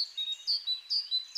どうぞ。